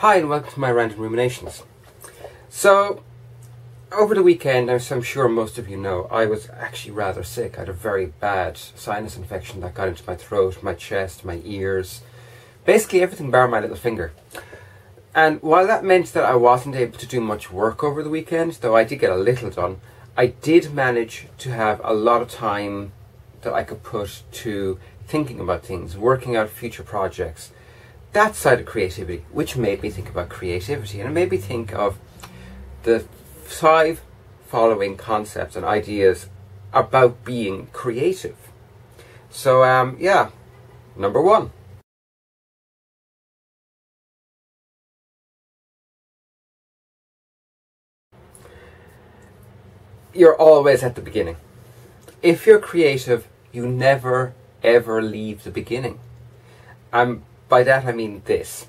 Hi and welcome to my random ruminations. So, over the weekend, as I'm sure most of you know, I was actually rather sick. I had a very bad sinus infection that got into my throat, my chest, my ears, basically everything bar my little finger. And while that meant that I wasn't able to do much work over the weekend, though I did get a little done, I did manage to have a lot of time that I could put to thinking about things, working out future projects, that side of creativity, which made me think about creativity. And it made me think of the five following concepts and ideas about being creative. So, um, yeah, number one. You're always at the beginning. If you're creative, you never ever leave the beginning. Um, by that I mean this.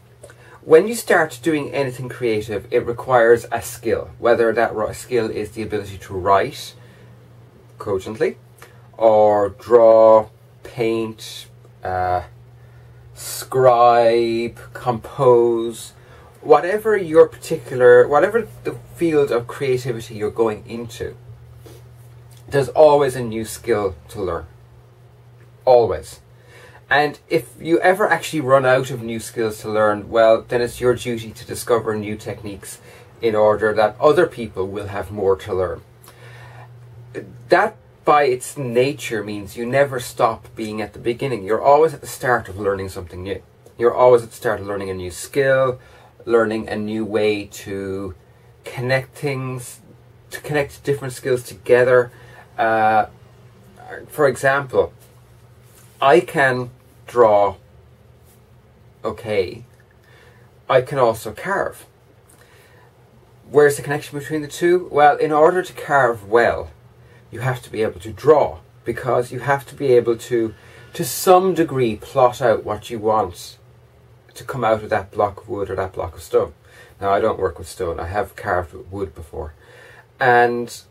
When you start doing anything creative, it requires a skill. Whether that skill is the ability to write cogently, or draw, paint, uh, scribe, compose, whatever your particular, whatever the field of creativity you're going into, there's always a new skill to learn. Always. And if you ever actually run out of new skills to learn, well, then it's your duty to discover new techniques in order that other people will have more to learn. That, by its nature, means you never stop being at the beginning. You're always at the start of learning something new. You're always at the start of learning a new skill, learning a new way to connect things, to connect different skills together. Uh, for example, I can draw okay. I can also carve. Where's the connection between the two? Well, in order to carve well, you have to be able to draw because you have to be able to, to some degree, plot out what you want to come out of that block of wood or that block of stone. Now, I don't work with stone. I have carved with wood before. And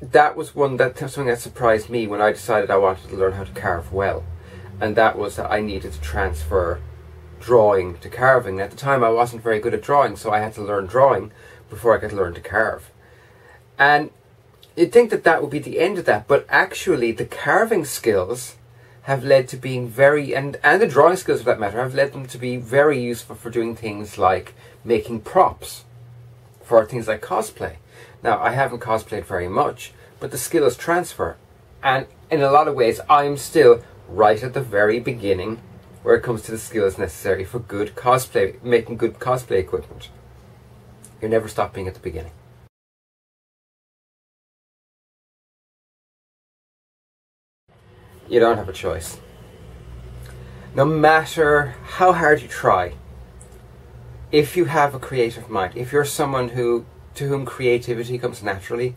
that was one that something that surprised me when I decided I wanted to learn how to carve well, and that was that I needed to transfer drawing to carving. At the time, I wasn't very good at drawing, so I had to learn drawing before I could learn to carve. And you'd think that that would be the end of that, but actually, the carving skills have led to being very and and the drawing skills for that matter have led them to be very useful for doing things like making props for things like cosplay now, I haven't cosplayed very much, but the skill is transfer. And in a lot of ways, I'm still right at the very beginning where it comes to the skills necessary for good cosplay, making good cosplay equipment. You're never stopping at the beginning. You don't have a choice. No matter how hard you try, if you have a creative mind, if you're someone who to whom creativity comes naturally,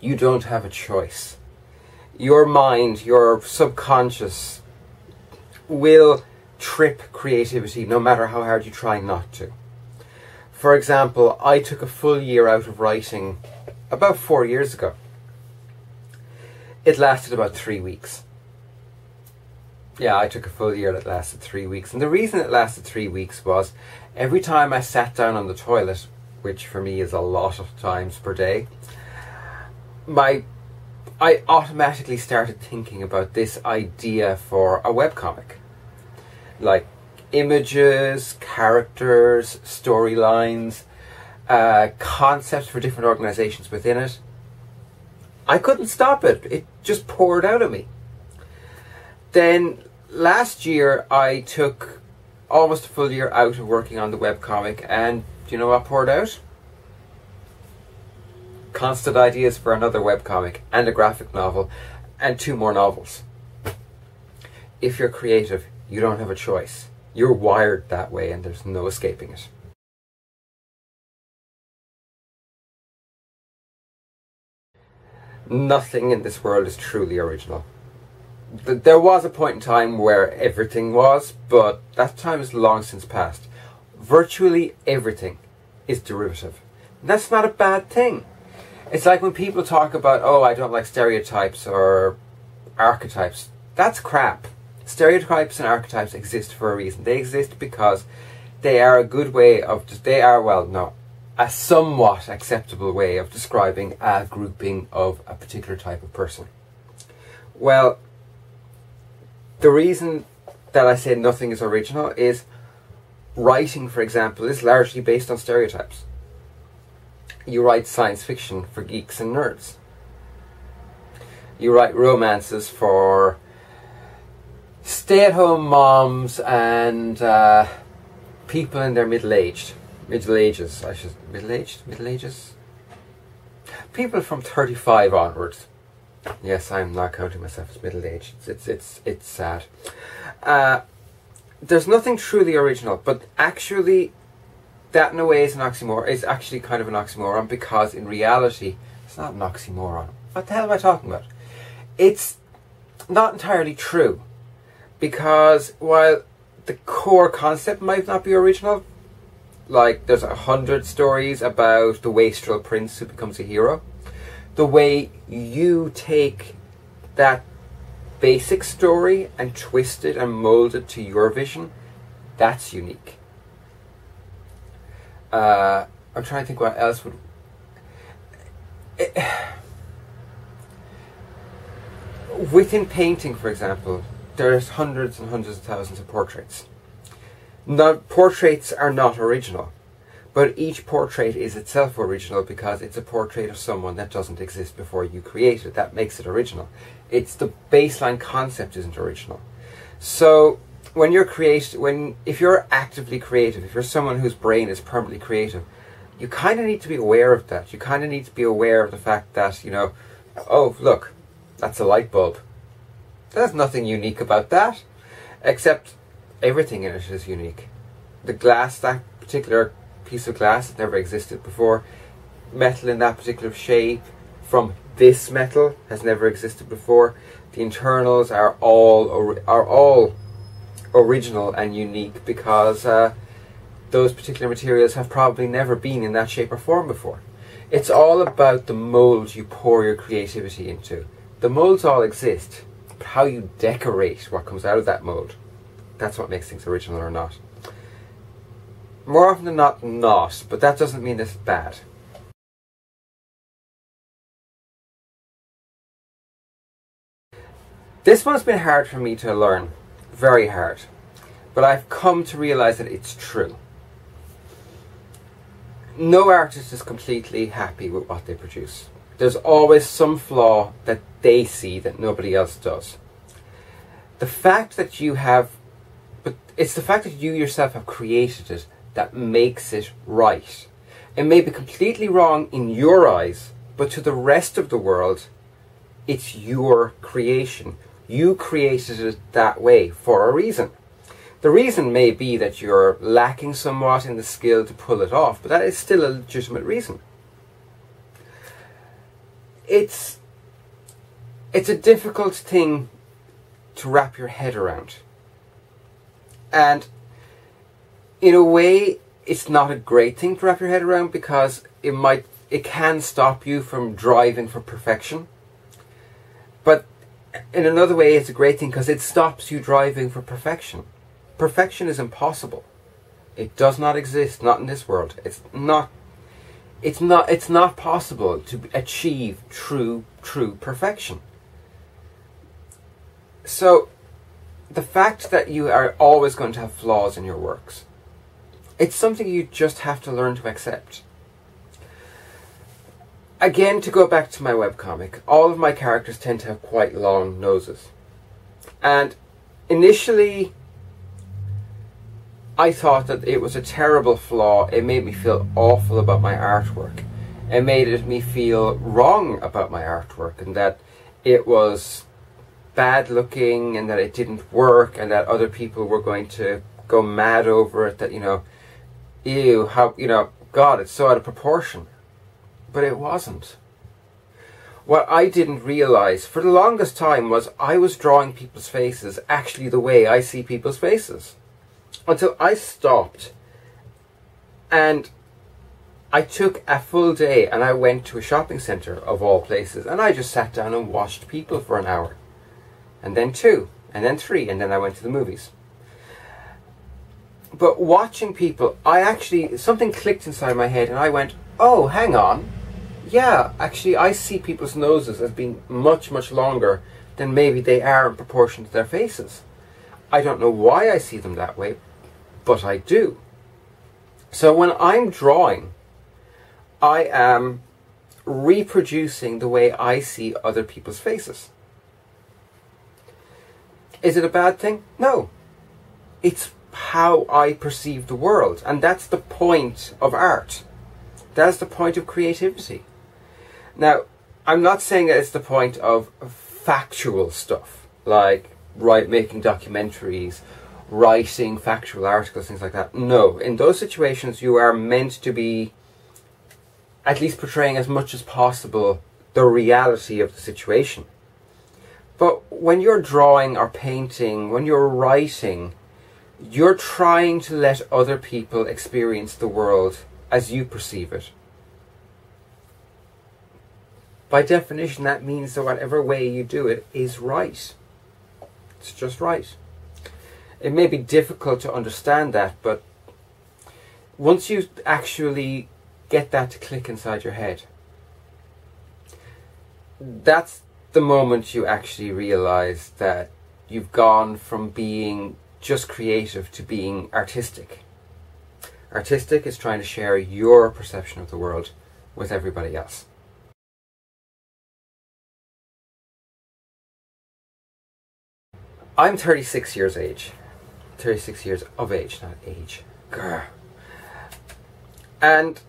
you don't have a choice. Your mind, your subconscious, will trip creativity no matter how hard you try not to. For example, I took a full year out of writing about four years ago. It lasted about three weeks. Yeah, I took a full year that lasted three weeks. And the reason it lasted three weeks was every time I sat down on the toilet which for me is a lot of times per day, my I automatically started thinking about this idea for a webcomic. Like images, characters, storylines, uh, concepts for different organizations within it. I couldn't stop it. It just poured out of me. Then last year I took almost a full year out of working on the webcomic and do you know what poured out? Constant ideas for another webcomic and a graphic novel and two more novels. If you're creative, you don't have a choice. You're wired that way and there's no escaping it. Nothing in this world is truly original. There was a point in time where everything was, but that time is long since past virtually everything is derivative. That's not a bad thing. It's like when people talk about, oh, I don't like stereotypes or archetypes. That's crap. Stereotypes and archetypes exist for a reason. They exist because they are a good way of they are well no a somewhat acceptable way of describing a grouping of a particular type of person. Well, the reason that I say nothing is original is writing, for example, is largely based on stereotypes. You write science fiction for geeks and nerds. You write romances for stay at home moms and uh, people in their middle aged. Middle ages, I should. Middle aged? Middle ages? People from 35 onwards. Yes, I'm not counting myself as middle aged. It's, it's, it's, it's sad. Uh, there's nothing truly original, but actually, that in a way is an oxymoron. It's actually kind of an oxymoron because in reality, it's not an oxymoron. What the hell am I talking about? It's not entirely true because while the core concept might not be original, like there's a hundred stories about the wastrel prince who becomes a hero. The way you take that basic story and twist it and mold it to your vision, that's unique. Uh, I'm trying to think what else would. It, within painting, for example, there's hundreds and hundreds of thousands of portraits. Now, portraits are not original, but each portrait is itself original because it's a portrait of someone that doesn't exist before you create it. That makes it original. It's the baseline concept isn't original. So when you're creative, when if you're actively creative, if you're someone whose brain is permanently creative, you kind of need to be aware of that. You kind of need to be aware of the fact that you know, oh look, that's a light bulb. There's nothing unique about that, except everything in it is unique. The glass, that particular piece of glass that never existed before, metal in that particular shape from this metal has never existed before. The internals are all are all original and unique because uh, those particular materials have probably never been in that shape or form before. It's all about the mold you pour your creativity into. The molds all exist, but how you decorate what comes out of that mold that's what makes things original or not. More often than not, not, but that doesn't mean it's bad. This one's been hard for me to learn, very hard, but I've come to realize that it's true. No artist is completely happy with what they produce. There's always some flaw that they see that nobody else does. The fact that you have but it's the fact that you yourself have created it that makes it right. It may be completely wrong in your eyes, but to the rest of the world, it's your creation. You created it that way for a reason. The reason may be that you're lacking somewhat in the skill to pull it off, but that is still a legitimate reason. It's it's a difficult thing to wrap your head around. And in a way, it's not a great thing to wrap your head around because it might it can stop you from driving for perfection. But in another way, it's a great thing because it stops you driving for perfection. Perfection is impossible. It does not exist, not in this world. It's not it's not it's not possible to achieve true true perfection. So the fact that you are always going to have flaws in your works, it's something you just have to learn to accept. Again, to go back to my webcomic, all of my characters tend to have quite long noses. And initially, I thought that it was a terrible flaw. It made me feel awful about my artwork. It made me feel wrong about my artwork and that it was bad looking and that it didn't work and that other people were going to go mad over it that you know ew how you know god it's so out of proportion but it wasn't what i didn't realize for the longest time was i was drawing people's faces actually the way i see people's faces until i stopped and I took a full day and I went to a shopping centre of all places and I just sat down and watched people for an hour and then two, and then three, and then I went to the movies. but watching people, I actually, something clicked inside my head and I went, oh, hang on. Yeah, actually, I see people's noses as being much, much longer than maybe they are in proportion to their faces. I don't know why I see them that way, but I do. So when I'm drawing, I am reproducing the way I see other people's faces. Is it a bad thing? No. It's how I perceive the world, and that's the point of art. That's the point of creativity. Now, I'm not saying that it's the point of factual stuff, like right making documentaries, writing factual articles, things like that. No, in those situations, you are meant to be at least portraying as much as possible the reality of the situation. But when you're drawing or painting, when you're writing, you're trying to let other people experience the world as you perceive it. By definition, that means that whatever way you do it is right. It's just right. It may be difficult to understand that, but once you actually get that to click inside your head, that's the moment you actually realize that you've gone from being just creative to being artistic. Artistic is trying to share your perception of the world with everybody else. I'm 36 years age. 36 years of age, not age. Grr. And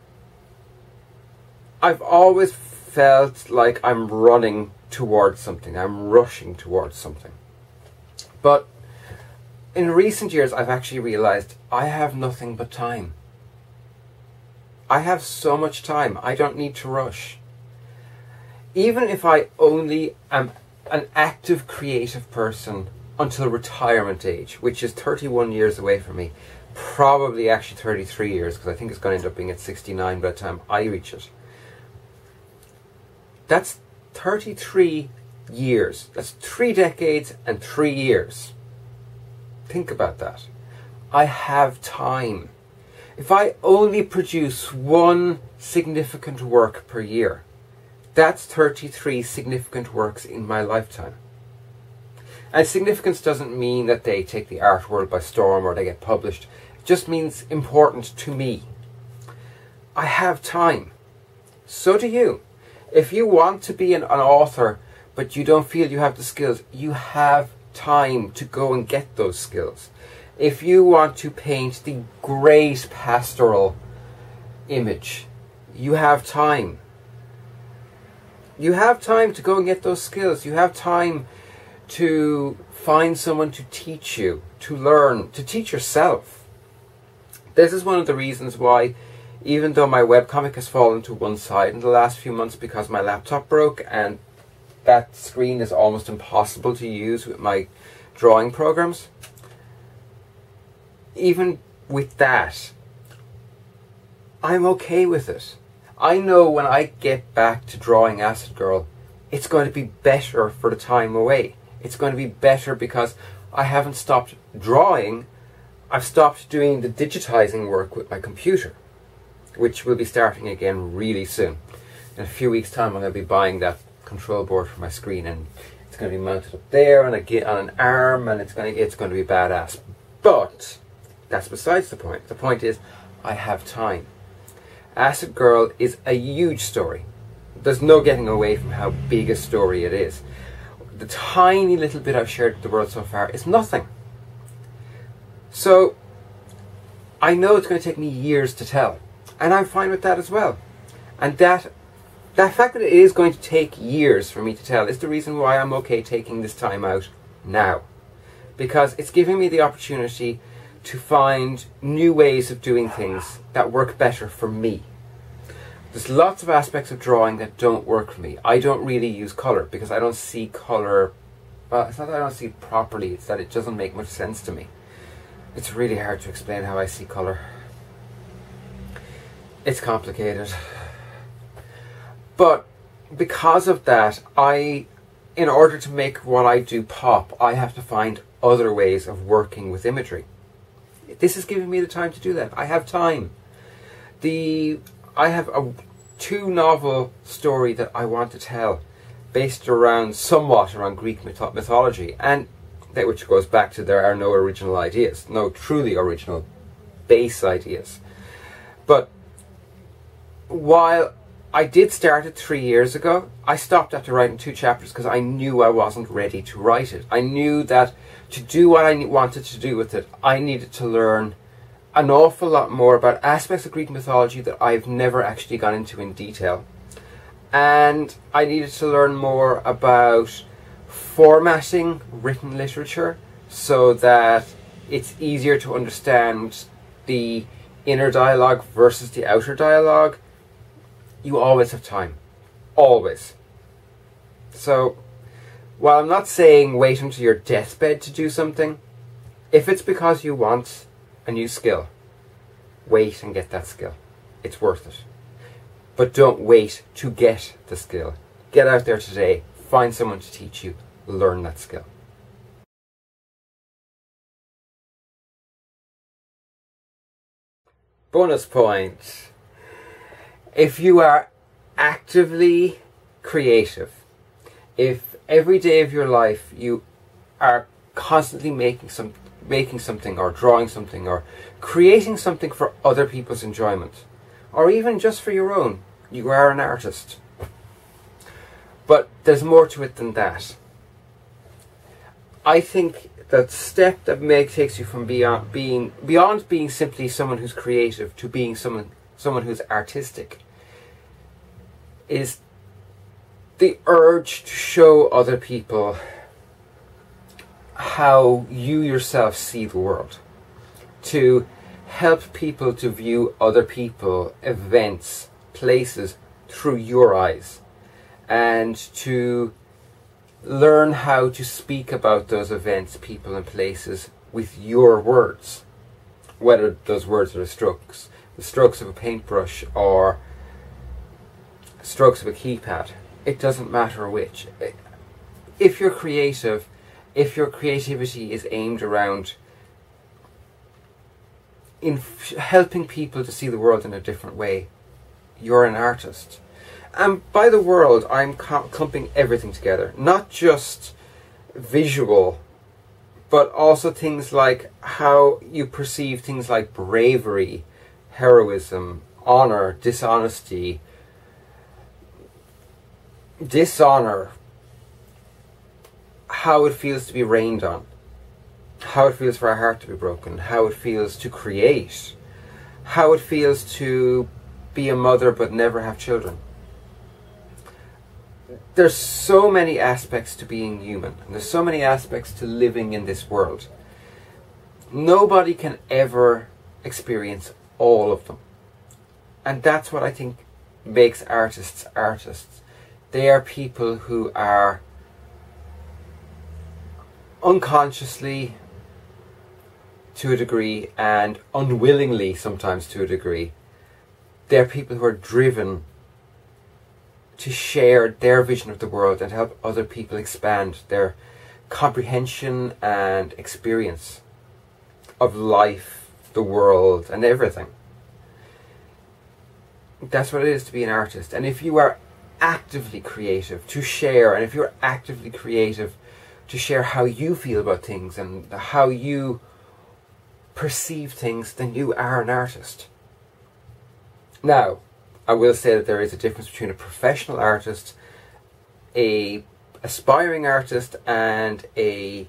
I've always felt like I'm running towards something. I'm rushing towards something. But in recent years, I've actually realized I have nothing but time. I have so much time. I don't need to rush. Even if I only am an active creative person until retirement age, which is 31 years away from me, probably actually 33 years, because I think it's going to end up being at 69 by the time I reach it. That's 33 years. That's three decades and three years. Think about that. I have time. If I only produce one significant work per year, that's 33 significant works in my lifetime. And significance doesn't mean that they take the art world by storm or they get published. It just means important to me. I have time. So do you. If you want to be an, an author, but you don't feel you have the skills, you have time to go and get those skills. If you want to paint the great pastoral image, you have time. You have time to go and get those skills. You have time to find someone to teach you, to learn, to teach yourself. This is one of the reasons why, even though my webcomic has fallen to one side in the last few months because my laptop broke and that screen is almost impossible to use with my drawing programs, even with that, I'm okay with it. I know when I get back to drawing Acid Girl, it's going to be better for the time away it's going to be better because I haven't stopped drawing. I've stopped doing the digitizing work with my computer, which will be starting again really soon. In a few weeks' time, I'm going to be buying that control board for my screen, and it's going to be mounted up there on a on an arm, and it's going to it's going to be badass. But that's besides the point. The point is, I have time. Acid Girl is a huge story. There's no getting away from how big a story it is the tiny little bit I've shared with the world so far is nothing. So I know it's going to take me years to tell, and I'm fine with that as well. And that that fact that it is going to take years for me to tell is the reason why I'm okay taking this time out now. Because it's giving me the opportunity to find new ways of doing things that work better for me. There's lots of aspects of drawing that don't work for me. I don't really use colour because I don't see colour. Well, it's not that I don't see it properly, it's that it doesn't make much sense to me. It's really hard to explain how I see colour. It's complicated. But because of that, I, in order to make what I do pop, I have to find other ways of working with imagery. This is giving me the time to do that. I have time. The I have a two novel story that I want to tell, based around somewhat around Greek myth- mythology, and that which goes back to there are no original ideas, no truly original base ideas. But while I did start it three years ago, I stopped after writing two chapters because I knew I wasn't ready to write it. I knew that to do what I wanted to do with it, I needed to learn an awful lot more about aspects of Greek mythology that I've never actually gone into in detail. And I needed to learn more about formatting written literature so that it's easier to understand the inner dialogue versus the outer dialogue. You always have time. Always. So, while I'm not saying wait until your deathbed to do something, if it's because you want a new skill, wait and get that skill. It's worth it. But don't wait to get the skill. Get out there today, find someone to teach you, learn that skill. Bonus point. If you are actively creative, if every day of your life you are constantly making some making something or drawing something or creating something for other people's enjoyment or even just for your own, you are an artist. But there's more to it than that. I think that step that make takes you from beyond being beyond being simply someone who's creative to being someone someone who's artistic is the urge to show other people how you yourself see the world to help people to view other people events places through your eyes and to learn how to speak about those events, people, and places with your words. Whether those words are the strokes, the strokes of a paintbrush, or strokes of a keypad, it doesn't matter which. If you're creative, if your creativity is aimed around in helping people to see the world in a different way, you're an artist. And by the world, I'm clumping everything together, not just visual, but also things like how you perceive things like bravery, heroism, honor, dishonesty, dishonor, how it feels to be rained on, how it feels for our heart to be broken, how it feels to create, how it feels to be a mother but never have children there's so many aspects to being human, and there's so many aspects to living in this world. Nobody can ever experience all of them. And that's what I think makes artists artists. They are people who are unconsciously, to a degree, and unwillingly sometimes to a degree, they're people who are driven to share their vision of the world and help other people expand their comprehension and experience of life, the world, and everything. That's what it is to be an artist. And if you are actively creative to share, and if you're actively creative to share how you feel about things and how you perceive things, then you are an artist. Now, I will say that there is a difference between a professional artist, a aspiring artist, and a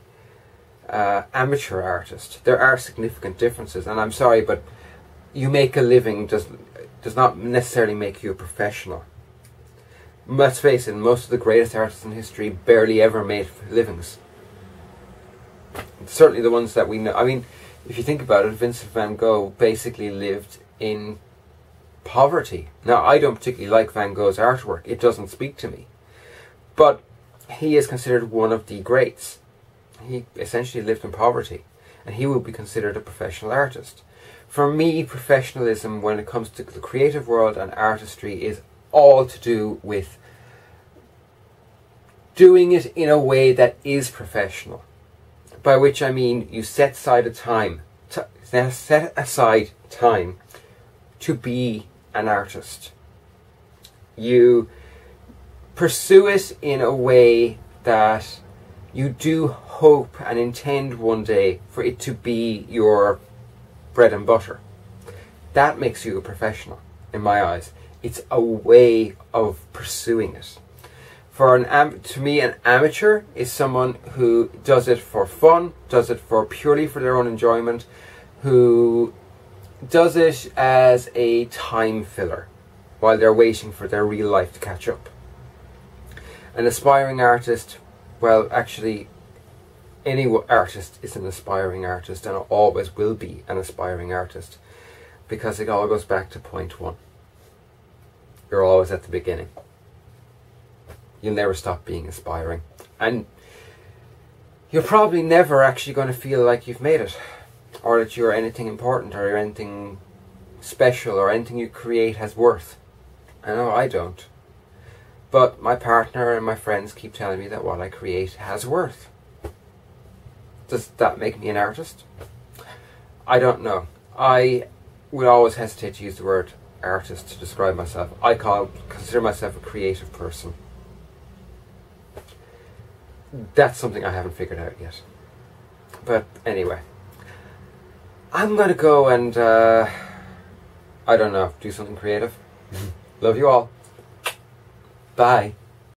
uh, amateur artist. There are significant differences, and I'm sorry, but you make a living does does not necessarily make you a professional. Let's face it, most of the greatest artists in history barely ever made livings. Certainly the ones that we know. I mean, if you think about it, Vincent van Gogh basically lived in poverty. Now, I don't particularly like Van Gogh's artwork, it doesn't speak to me. But he is considered one of the greats. He essentially lived in poverty, and he would be considered a professional artist. For me, professionalism when it comes to the creative world and artistry is all to do with doing it in a way that is professional. By which I mean you set aside a time t- set aside time to be an artist. You pursue it in a way that you do hope and intend one day for it to be your bread and butter. That makes you a professional, in my eyes. It's a way of pursuing it. For an am- to me, an amateur is someone who does it for fun, does it for purely for their own enjoyment, who does it as a time filler while they're waiting for their real life to catch up. An aspiring artist, well, actually, any artist is an aspiring artist and always will be an aspiring artist because it all goes back to point one. You're always at the beginning. You'll never stop being aspiring. And you're probably never actually going to feel like you've made it or that you're anything important or anything special or anything you create has worth. I know I don't. But my partner and my friends keep telling me that what I create has worth. Does that make me an artist? I don't know. I would always hesitate to use the word artist to describe myself. I call consider myself a creative person. That's something I haven't figured out yet. But anyway, I'm gonna go and uh, I don't know, do something creative. Love you all. Bye.